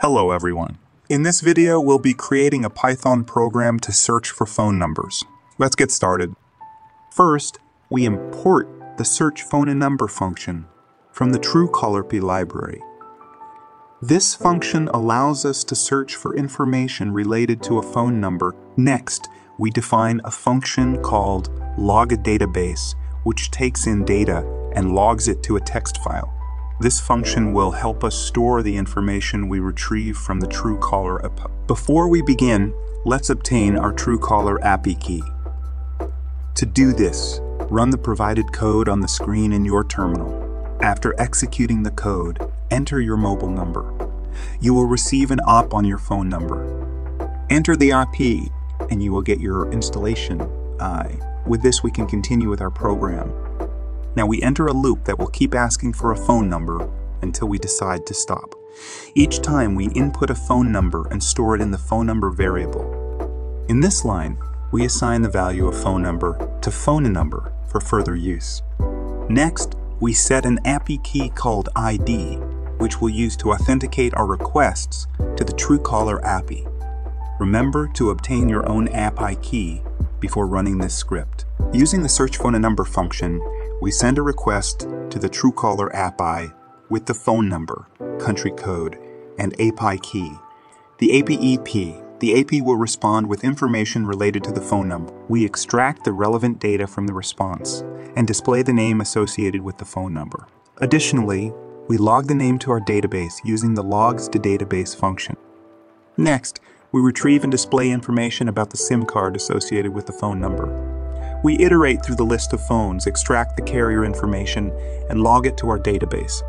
Hello everyone. In this video, we'll be creating a Python program to search for phone numbers. Let's get started. First, we import the search phone and number function from the Truecallerpy library. This function allows us to search for information related to a phone number. Next, we define a function called log_a_database, which takes in data and logs it to a text file. This function will help us store the information we retrieve from the TrueCaller app. Before we begin, let's obtain our TrueCaller API key. To do this, run the provided code on the screen in your terminal. After executing the code, enter your mobile number. You will receive an OTP on your phone number. Enter the OTP and you will get your installation. Uh, with this, we can continue with our program. Now we enter a loop that will keep asking for a phone number until we decide to stop. Each time we input a phone number and store it in the phone number variable. In this line, we assign the value of phone number to phone a number for further use. Next, we set an API key called ID, which we'll use to authenticate our requests to the TrueCaller API. Remember to obtain your own API key before running this script. Using the search phone and number function, we send a request to the TrueCaller API with the phone number, country code, and API key. The APEP, the AP will respond with information related to the phone number. We extract the relevant data from the response and display the name associated with the phone number. Additionally, we log the name to our database using the logs to database function. Next, we retrieve and display information about the SIM card associated with the phone number. We iterate through the list of phones, extract the carrier information, and log it to our database.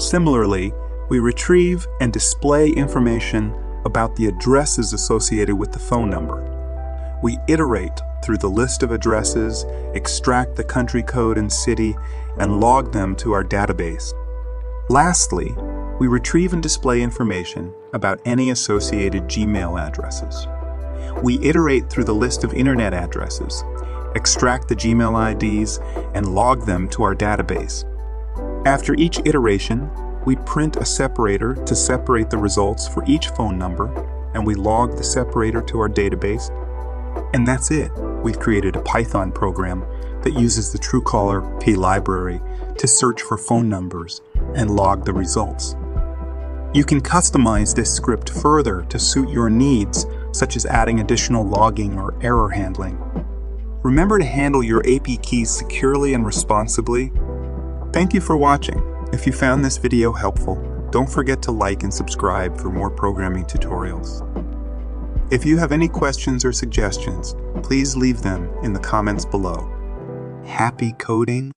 Similarly, we retrieve and display information about the addresses associated with the phone number. We iterate through the list of addresses, extract the country code and city, and log them to our database. Lastly, we retrieve and display information about any associated Gmail addresses. We iterate through the list of internet addresses, extract the Gmail IDs, and log them to our database. After each iteration, we print a separator to separate the results for each phone number, and we log the separator to our database. And that's it. We've created a Python program that uses the Truecallerpy library to search for phone numbers and log the results. You can customize this script further to suit your needs, such as adding additional logging or error handling. Remember to handle your API keys securely and responsibly. Thank you for watching. If you found this video helpful, don't forget to like and subscribe for more programming tutorials. If you have any questions or suggestions, please leave them in the comments below. Happy coding!